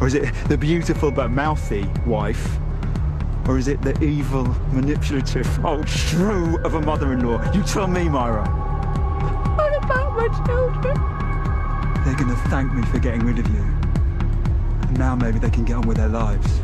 Or is it the beautiful but mouthy wife? Or is it the evil, manipulative old shrew of a mother-in-law? You tell me, Myra. What about my children? They're gonna thank me for getting rid of you. And now maybe they can get on with their lives.